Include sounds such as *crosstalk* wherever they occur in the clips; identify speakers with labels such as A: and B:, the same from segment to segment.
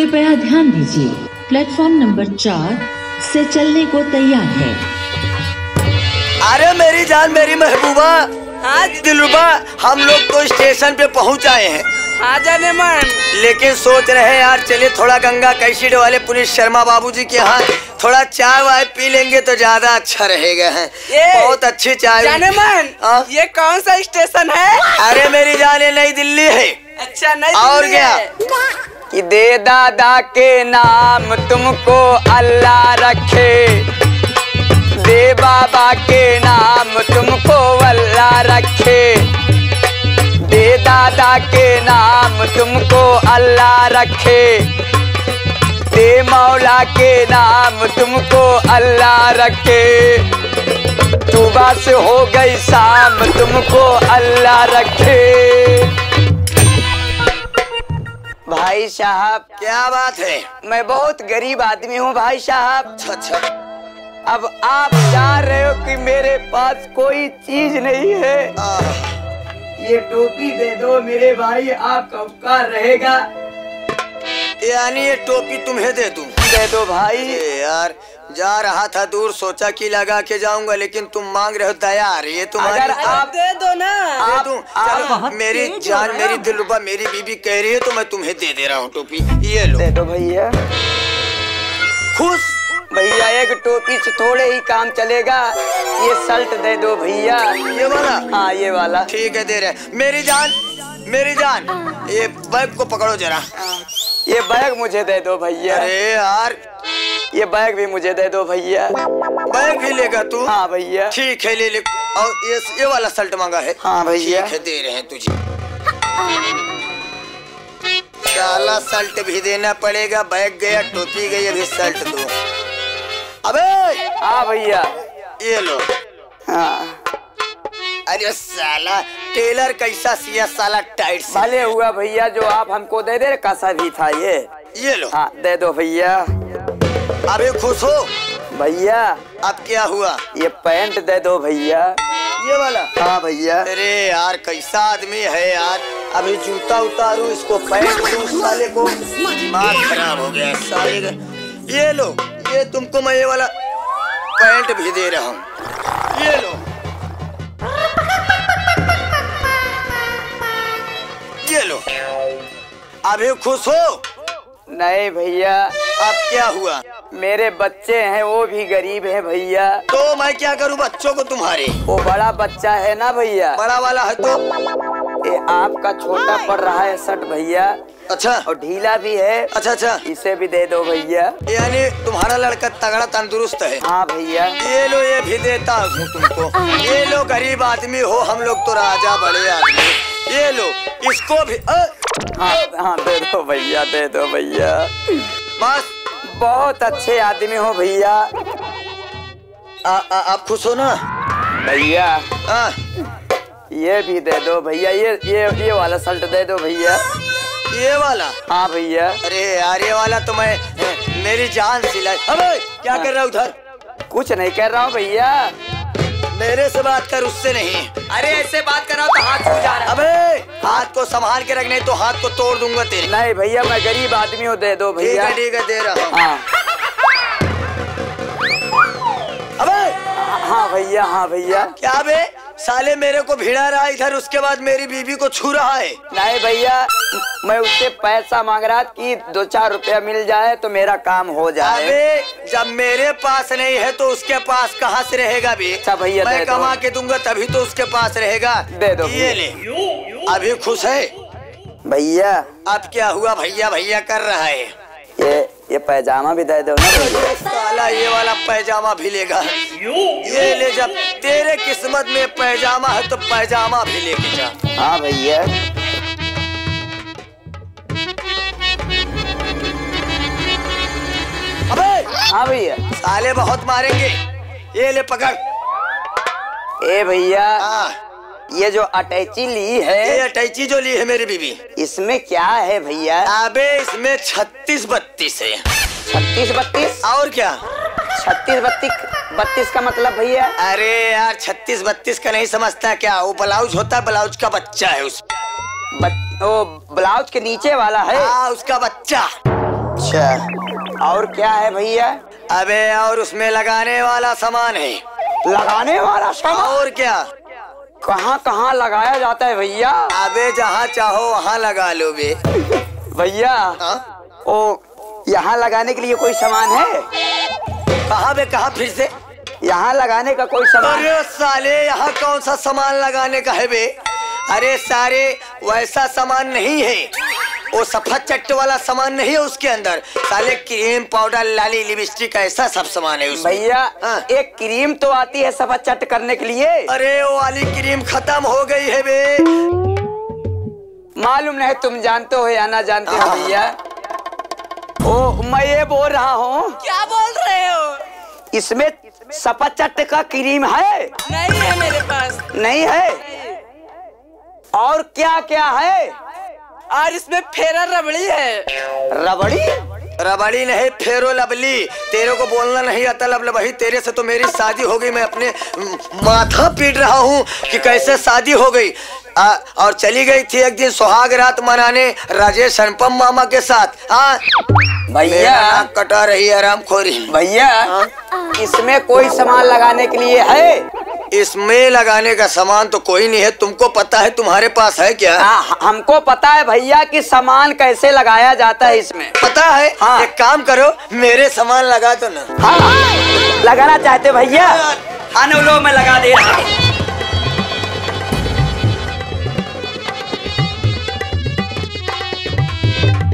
A: कृपया ध्यान दीजिए। प्लेटफॉर्म नंबर चार से चलने को तैयार है।
B: अरे मेरी जान मेरी महबूबा आज दिलरुबा हम लोग तो स्टेशन पे पहुँच आए हैं।
C: आ जाने मन।
B: लेकिन सोच रहे हैं यार चलिए थोड़ा गंगा कैसीड वाले पुलिस शर्मा बाबूजी के यहाँ थोड़ा चाय वाय पी लेंगे तो ज़्यादा अच्छा रहेगा है।
C: ये,
B: बहुत अच्छी चाय।
C: जाने मन
B: हाँ?
C: ये कौन सा स्टेशन है?
B: अरे मेरी जान ये नई दिल्ली है।
C: अच्छा नहीं
B: और क्या?
C: दे दादा के नाम तुमको अल्लाह रखे। दे बाबा के नाम तुमको अल्लाह रखे। दे दादा के नाम तुमको अल्लाह रखे। दे मौला के नाम तुमको अल्लाह रखे। सुबह से हो गई शाम, तुमको अल्लाह रखे। भाई साहब
B: क्या बात है?
C: मैं बहुत गरीब आदमी हूँ भाई साहब।
B: अच्छा अच्छा
C: अब आप जा रहे हो कि मेरे पास कोई चीज़ नहीं है? ये टोपी दे दो मेरे भाई आपका उपकार रहेगा।
B: यानी ये टोपी तुम्हें दे दूँ।
C: दे दो भाई।
B: यार जा रहा था दूर सोचा कि लगा के जाऊँगा लेकिन तुम मांग रहे हो दया आ रही है तुम्हारी
C: अगर आप दे दो ना।
B: दे
C: आप,
B: दूँ।
C: आप
B: चलो मेरी जान मेरी दिलरुबा मेरी बीबी कह रही है तो मैं तुम्हें दे दे रहा हूँ टोपी। ये लो।
C: दे दो भैया।
B: खुश?
C: भैया एक टोपी से थोड़े ही काम चलेगा। ये शर्ट दे दो भैया।
B: ये वाला?
C: हाँ ये वाला।
B: ठीक है दे रहे मेरी जान मेरी जान ये बैग को पकड़ो जरा।
C: ये बैग मुझे दे दो भैया।
B: अरे यार।
C: ये बैग भी मुझे दे दो भैया।
B: बैग भी लेगा तू?
C: हाँ भैया।
B: ठीक है ले ले। और ये ये वाला शर्ट मांगा है।
C: हाँ भैया।
B: ठीक है दे रहे हैं तुझे। काला शर्ट भी देना पड़ेगा। बैग गया टोपी गई अभी शर्ट दो। अबे!
C: हाँ भैया।
B: ये लो।
C: हाँ।
B: अरे साला टेलर कैसा सिया साला टाइट सा।
C: भले हुआ भैया जो आप हमको दे दे कैसा भी था ये।
B: ये लो।
C: हाँ दे दो भैया।
B: अबे खुश हो।
C: भैया।
B: अब क्या हुआ?
C: ये पैंट दे दो भैया।
B: ये वाला।
C: हाँ भैया।
B: अरे यार कैसा आदमी है यार। अभी जूता उतारू इसको पैंट दूँ साले को दिमाग खराब हो गया साले ये लो ये तुमको मैं ये वाला पैंट भी दे रहा हूँ। ये लो। ये लो। अभी खुश हो?
C: नहीं भैया।
B: अब क्या हुआ?
C: मेरे बच्चे हैं वो भी गरीब हैं भैया।
B: तो मैं क्या करूँ बच्चों को तुम्हारे?
C: वो बड़ा बच्चा है ना भैया?
B: बड़ा वाला है तो?
C: ये आपका छोटा पड़ रहा है शर्ट भैया।
B: अच्छा।
C: और ढीला भी है।
B: अच्छा अच्छा।
C: इसे भी दे दो भैया।
B: यानी तुम्हारा लड़का तगड़ा तंदुरुस्त है।
C: हाँ भैया।
B: ये लो ये भी देता हूँ तुमको। ये लो गरीब आदमी हो हम लोग तो राजा बड़े आदमी। ये लो इसको भी
C: हाँ हाँ दे दो भैया दे दो भैया।
B: बस।
C: बहुत अच्छे आदमी हो भैया।
B: आप खुश हो ना?
C: भैया। ये भी दे दो भैया ये ये ये वाला शर्ट दे दो भैया।
B: ये वाला?
C: हाँ भैया।
B: अरे यार ये वाला तो मैं मेरी जान सिलाई अबे क्या कर रहा है उधर?
C: कुछ नहीं कर रहा हूँ भैया।
B: मेरे से बात कर उससे नहीं।
C: अरे ऐसे बात कर रहा हूँ तो हाथ छू जा रहा
B: अबे! हाथ को संभाल के रखने तो हाथ को तोड़ दूँगा तेरे।
C: नहीं भैया मैं गरीब आदमी हूँ दे दो भैया।
B: ठीक है दे रहा हूँ।
C: हाँ।
B: अबे!
C: हाँ भैया हाँ भैया।
B: क्या बे? साले मेरे को भिड़ा रहा इधर उसके बाद मेरी बीवी को छू रहा है।
C: नहीं भैया मैं उससे पैसा मांग रहा कि दो चार रुपया मिल जाए तो मेरा काम हो जाए।
B: अबे जब मेरे पास नहीं है तो उसके पास कहाँ से रहेगा भी
C: अच्छा भैया,
B: मैं कमा के दूँगा तभी तो उसके पास रहेगा।
C: दे दो
B: ये ले। अभी खुश है?
C: भैया।
B: अब क्या हुआ भैया भैया कर रहा है।
C: ये ये पैजामा भी दे दो
B: साला ये वाला पैजामा भी लेगा। ये ले जब तेरे किस्मत में पैजामा है तो पैजामा भी लेके जा।
C: हाँ भैया।
B: अबे!
C: हाँ भैया।
B: साले बहुत मारेंगे। ये ले पकड़।
C: ए भैया
B: हाँ।
C: ये जो अटैची ली है ये
B: अटैची जो ली है मेरी बीवी।
C: इसमें क्या है भैया?
B: अबे इसमें छत्तीस बत्तीस है।
C: छत्तीस बत्तीस?
B: और क्या?
C: छत्तीस बत्तीस बत्तीस का मतलब भैया?
B: अरे यार छत्तीस बत्तीस का नहीं समझता क्या? वो ब्लाउज होता है ब्लाउज का बच्चा है उस
C: बत- वो ब्लाउज के नीचे वाला है?
B: हाँ उसका बच्चा।
C: अच्छा और क्या है भैया?
B: अबे और उसमें लगाने वाला सामान है।
C: लगाने वाला सामान?
B: और क्या?
C: कहाँ कहाँ लगाया जाता है भैया?
B: अबे जहाँ चाहो वहाँ लगा लो बे।
C: भैया
B: हाँ?
C: ओ यहाँ लगाने के लिए कोई सामान है?
B: कहा बे कहा फिर से?
C: यहाँ लगाने का कोई सामान?
B: अरे साले यहाँ कौन सा सामान लगाने का है बे? अरे सारे वैसा सामान नहीं है। वो सफ़ेद चट्ट वाला सामान नहीं है उसके अंदर। साले क्रीम पाउडर लाली लिपस्टिक ऐसा सब सामान है उसमें।
C: भैया
B: हाँ।
C: एक क्रीम तो आती है सफ़ा चट करने के लिए।
B: अरे वो वाली क्रीम खत्म हो गई है बे।
C: मालूम नहीं तुम जानते हो या ना जानते हो भैया। ओ मैं ये बोल रहा हूँ।
D: क्या बोल रहे हो?
C: इसमें सफ़ा चट का क्रीम है।
D: नहीं है मेरे पास।
C: नहीं है। और क्या क्या है?
D: और इसमें फेरा रबड़ी है।
C: रबड़ी?
B: रबड़ी नहीं फेरो लबली। तेरे को बोलना नहीं आता लब वही तेरे से तो मेरी शादी हो गई। मैं अपने माथा पीट रहा हूँ कि कैसे शादी हो गई। आ, और चली गई थी एक दिन सुहाग रात मनाने राजेश अनुपम मामा के साथ। हाँ
C: भैया।
B: कटा रही है आराम खोरी।
C: भैया इसमें कोई सामान लगाने के लिए है?
B: इसमें लगाने का सामान तो कोई नहीं है। तुमको पता है तुम्हारे पास है क्या?
C: हाँ, हमको पता है भैया कि सामान कैसे लगाया जाता है इसमें।
B: पता है?
C: हाँ।
B: एक काम करो मेरे सामान लगा दो ना।
C: हाँ। हाँ, लगाना चाहते भैया? हाँ लो मैं लगा दे रहा हूँ।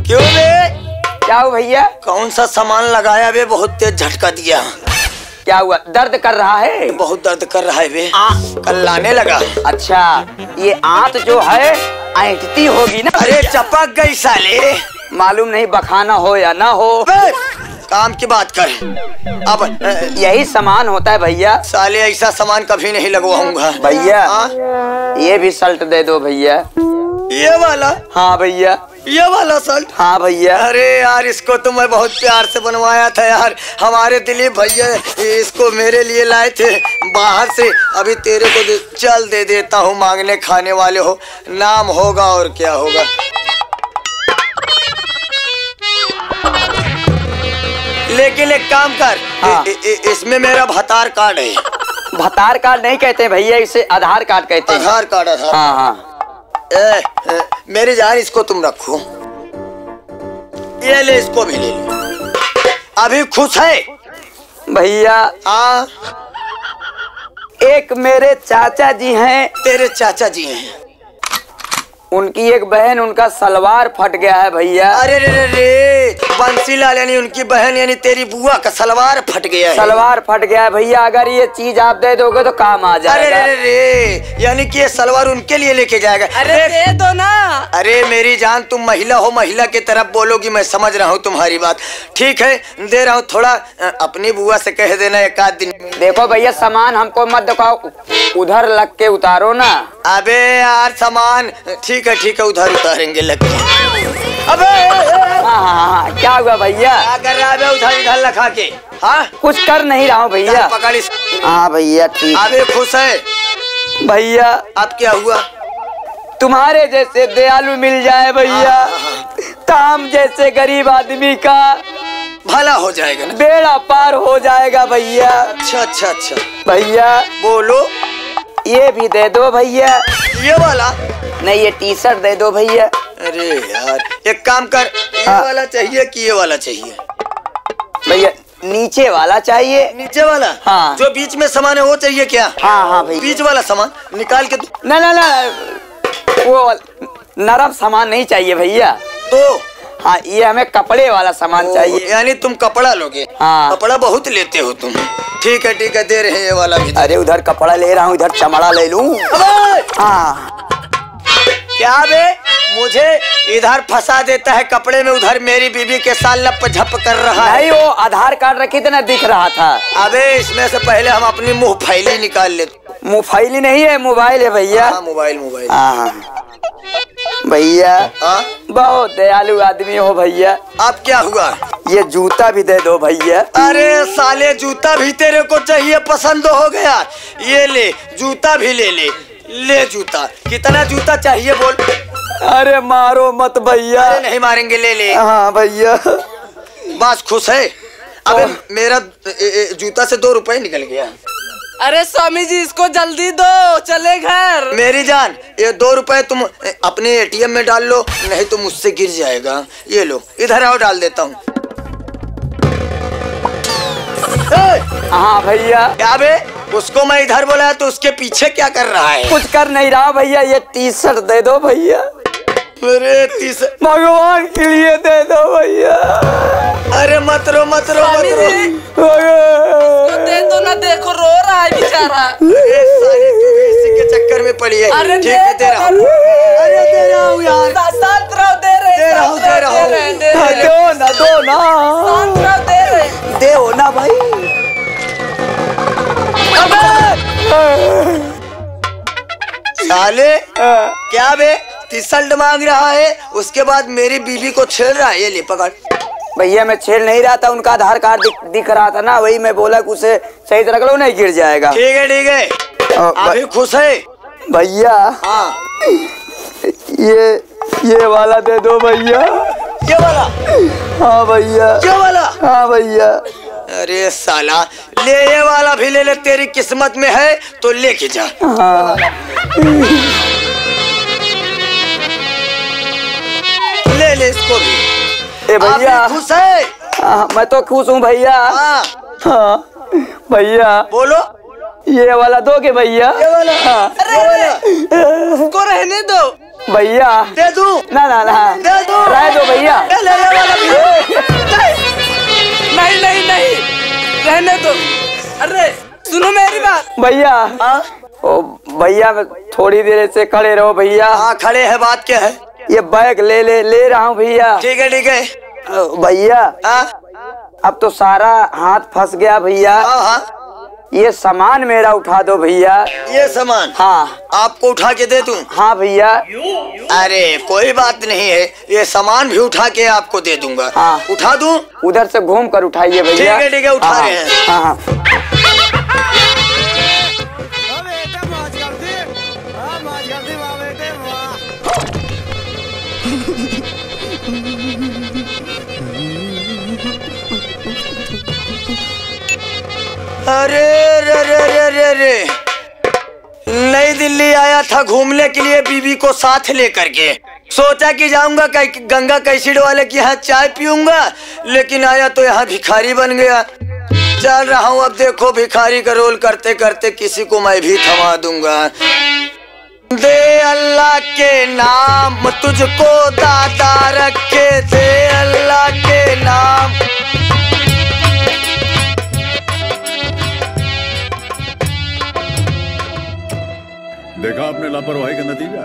B: क्यों बे
C: क्या भैया।
B: कौन सा सामान लगाया बे बहुत तेज झटका दिया।
C: क्या हुआ? दर्द कर रहा है?
B: बहुत दर्द कर रहा है
C: आ,
B: कल लाने लगा।
C: अच्छा ये आंत जो है ऐंठती होगी ना?
B: अरे चपक गई साले।
C: मालूम नहीं बखाना हो या ना हो।
B: काम की बात कर। अब
C: यही सामान होता है भैया।
B: साले ऐसा सामान कभी नहीं लगवाऊँगा।
C: भैया
B: हाँ?
C: ये भी शर्ट दे दो भैया।
B: ये वाला?
C: हाँ भैया।
B: ये वाला शर्ट
C: हाँ भैया।
B: अरे यार इसको तो मैं बहुत प्यार से बनवाया था यार। हमारे दिलीप भैया इसको मेरे लिए लाए थे। बाहर से अभी तेरे को दे, चल दे देता हूँ मांगने खाने वाले हो। नाम होगा और क्या होगा। लेकिन एक काम कर
C: हाँ।
B: इसमें मेरा भतार कार्ड है।
C: भतार कार्ड नहीं कहते भैया इसे आधार कार्ड कहते हैं।
B: आधार कार्ड आधार।
C: हाँ हाँ।
B: ए, ए, मेरी जान इसको तुम रखो। ये ले इसको भी ले लो। अभी खुश है?
C: भैया।
B: हाँ
C: एक मेरे चाचा जी हैं।
B: तेरे चाचा जी हैं।
C: उनकी एक बहन उनका सलवार फट गया है भैया।
B: अरे रे रे रे। बंसीलाल यानी उनकी बहन यानी तेरी बुआ का सलवार फट गया है।
C: सलवार फट गया है भैया अगर ये चीज़ आप दे दोगे तो काम आ
B: अरे
C: जाएगा
B: रे रे रे यानी कि ये सलवार उनके लिए लेके जाएगा।
D: अरे दे दो ना।
B: अरे मेरी जान तुम महिला हो महिला की तरफ़ बोलोगी मैं समझ रहा हूँ तुम्हारी बात। ठीक है दे रहा हूँ थोड़ा अपनी बुआ से कह देना एक आध दिन।
C: देखो भैया सामान हमको मत दिखाओ उधर लग के उतारो ना।
B: अबे यार सामान ठीक है ठीक है उधर उतारेंगे लग के अबे ए,
C: हाँ हाँ हाँ क्या हुआ भैया?
B: क्या कर रहा है उधर इधर लखा के? हाँ
C: कुछ कर नहीं रहा हूँ भैया।
B: पकड़
C: हाँ भैया ठीक।
B: अबे खुश है।
C: भैया
B: अब क्या हुआ?
C: तुम्हारे जैसे दयालु मिल जाए भैया। ताम जैसे गरीब आदमी का
B: भला हो जाएगा ना?
C: बेड़ा पार हो जाएगा भैया।
B: अच्छा अच्छा अच्छा।
C: भैया
B: बोलो।
C: ये भी दे दो भैया।
B: ये वाला?
C: नहीं ये टी शर्ट दे दो भैया।
B: अरे यार एक काम कर ये
C: हाँ।
B: वाला चाहिए कि ये वाला चाहिए?
C: भैया नीचे वाला चाहिए।
B: नीचे वाला?
C: हाँ।
B: जो बीच में सामान है वो चाहिए क्या?
C: हाँ हाँ भैया।
B: बीच वाला सामान निकाल के
C: ना ना ना वो नरम सामान नहीं चाहिए भैया।
B: दो।
C: हाँ ये हमें कपड़े वाला सामान चाहिए।
B: यानी तुम कपड़ा लोगे?
C: हाँ।
B: कपड़ा बहुत लेते हो तुम। ठीक है ठीक है दे रहे हैं ये वाला भी।
C: अरे उधर कपड़ा ले रहा हूँ इधर चमड़ा ले लूँ! हाँ।
B: क्या बे? मुझे इधर फंसा देता है कपड़े में उधर मेरी बीबी के साथ लप झप कर रहा है।
C: वो आधार कार्ड रखी थी ना दिख रहा था।
B: अबे इसमें से पहले हम अपनी मुँह फैली निकाल लेते।
C: मोबाइल नहीं है मोबाइल है भैया।
B: हाँ मोबाइल मोबाइल।
C: हाँ। भैया।
B: हाँ?
C: बहुत दयालु आदमी हो भैया।
B: अब क्या हुआ?
C: ये जूता भी दे दो भैया।
B: अरे साले जूता भी तेरे को चाहिए पसंद हो गया। ये ले जूता भी ले ले। ले जूता। कितना जूता चाहिए बोल?
C: अरे मारो मत भैया।
B: अरे नहीं मारेंगे ले ले।
C: हाँ भैया।
B: बस खुश है। अबे मेरा जूता से दो रुपए निकल गया।
D: अरे स्वामी जी इसको जल्दी दो चले घर।
B: मेरी जान ये दो रुपए तुम ए, अपने एटीएम में डाल लो नहीं तो मुझसे गिर जाएगा। ये लो इधर आओ डाल देता हूँ।
C: हाँ भैया।
B: क्या बे उसको मैं इधर बोला तो उसके पीछे क्या कर रहा है?
C: कुछ कर नहीं रहा भैया ये टी शर्ट दे दो भैया।
B: अरे तीस
C: भगवान के लिए दे दो भैया।
B: अरे मत रो मत रो मत रो।
D: तो दे दो ना देखो रो रहा है बेचारा।
B: तू इसी के चक्कर में पड़ी है।
D: अरे
B: ठीक है दे रहा हूँ। अरे दे रहा हूँ यार।
D: दे रहे
B: दे रहा हूँ, दे रहा हूँ।
D: दे रहे, दे रहे।
C: दो ना दो ना
D: दे रहे
B: साले क्या बे? तिसल्ट मांग रहा है उसके बाद मेरी बीवी को छेड़ रहा है ये ले पकड़।
C: भैया मैं छेड़ नहीं रहा था उनका आधार कार्ड दिख, दिख रहा था ना वही मैं बोला कि उसे सही तरह रख लो नहीं गिर जाएगा।
B: ठीक है ठीक है। अभी खुश है?
C: भैया।
B: हाँ।
C: ये ये वाला दे दो भैया।
B: ये वाला?
C: हाँ भैया।
B: ये वाला?
C: हाँ भैया।
B: अरे साला ले ये वाला भी ले ले तेरी किस्मत में है तो लेके जा।
C: हाँ
B: ले ले इसको भी।
C: ए भैया।
B: खुश है?
C: हाँ, मैं तो खुश हूँ भैया।
B: हाँ।
C: हाँ भैया।
B: बोलो।
C: ये वाला दोगे भैया?
B: ये वाला।
C: हाँ।
B: ये वाला
D: उसको रहने दो।
C: भैया।
B: दे दूँ।
C: ना ना ना।
B: दे दूँ।
C: रह दो भैया।
B: ले ले वाला भी। *laughs*
D: नहीं नहीं नहीं। रहने दो। अरे सुनो मेरी बात।
C: भैया। ओ भैया थोड़ी देर से खड़े रहो भैया।
B: हाँ खड़े है बात क्या है?
C: ये बैग ले ले ले रहा हूँ भैया।
B: ठीक है ठीक है।
C: भैया। अब तो सारा हाथ फंस गया भैया।
B: हाँ हाँ।
C: ये सामान मेरा उठा दो भैया।
B: ये सामान?
C: हाँ।
B: आपको उठा के दे दूँ?
C: हाँ भैया।
B: अरे कोई बात नहीं है। ये सामान भी उठा के आपको दे दूँगा।
C: हाँ।
B: उठा दूँ?
C: उधर से घूम कर उठाइए भैया
B: ठीक है, ठीक है, उठा
C: हाँ,
B: रहे हैं।
C: हाँ हाँ। *laughs*
B: अरे, रे रे रे रे रे नई दिल्ली आया था घूमने के लिए बीबी को साथ लेकर के। सोचा कि जाऊँगा कई, गंगा कैसिड वाले के यहाँ चाय पीऊँगा, लेकिन आया तो यहाँ भिखारी बन गया। चल रहा हूँ, अब देखो भिखारी का रोल करते करते किसी को मैं भी थमा दूँगा। दे अल्लाह के नाम, तुझको दाता रखे। दे अल्लाह के नाम।
E: देखा आपने लापरवाही का नतीजा